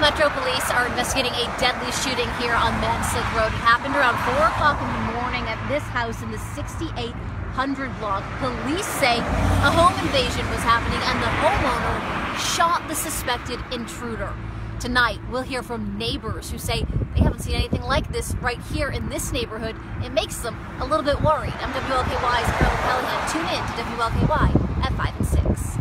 Metro Police are investigating a deadly shooting here on Manslick Road. It happened around 4 o'clock in the morning at this house in the 6800 block. Police say a home invasion was happening and the homeowner shot the suspected intruder. Tonight, we'll hear from neighbors who say they haven't seen anything like this right here in this neighborhood. It makes them a little bit worried. I'm WLKY's Carol Callahan. Tune in to WLKY at 5 and 6.